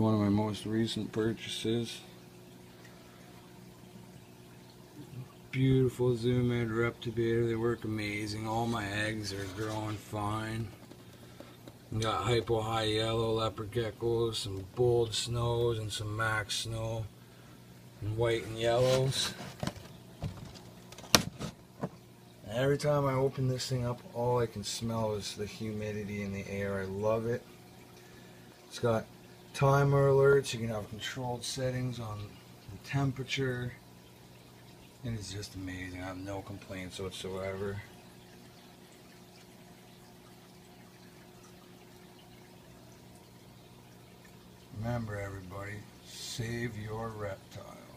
one of my most recent purchases. Beautiful Zoo Med Reptibator. They work amazing. All my eggs are growing fine. Got hypo high yellow leopard geckos, some bold snows, and some max snow, and white and yellows. And every time I open this thing up, all I can smell is the humidity in the air. I love it. It's got timer alerts. You can have controlled settings on the temperature. And it's just amazing. I have no complaints whatsoever. Remember everybody, save your reptile.